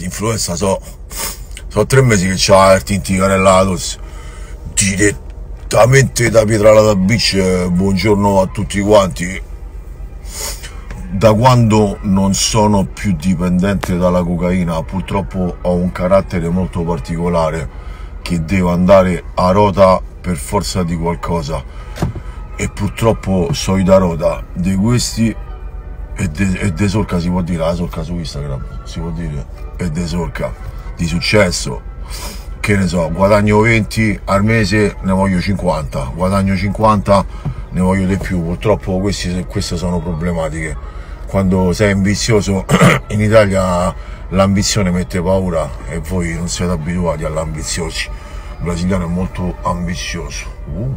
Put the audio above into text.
Influenza so, so tre mesi che c'ha il tinticarellatus direttamente da Pietralata Beach buongiorno a tutti quanti. Da quando non sono più dipendente dalla cocaina purtroppo ho un carattere molto particolare che devo andare a rota per forza di qualcosa. E purtroppo so da rota. Di questi e de, e de solca si può dire la solca su Instagram si può dire e de solca di successo. Che ne so guadagno 20 al mese ne voglio 50 guadagno 50 ne voglio di più. Purtroppo questi, queste sono problematiche. Quando sei ambizioso in Italia l'ambizione mette paura e voi non siete abituati all'ambiziosi il brasiliano è molto ambizioso uh.